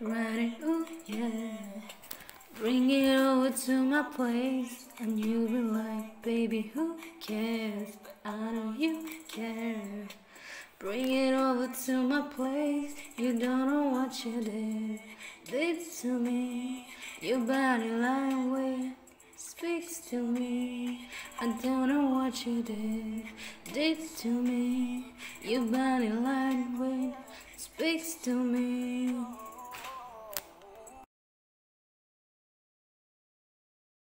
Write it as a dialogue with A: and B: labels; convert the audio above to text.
A: Running, ooh yeah. Bring it over to my place, and you'll be like, baby, who cares? But I know you care. Bring it over to my place, you don't know what you did. Did to me, your body language speaks to me. I don't know what you did, did to me, your body language speaks to me.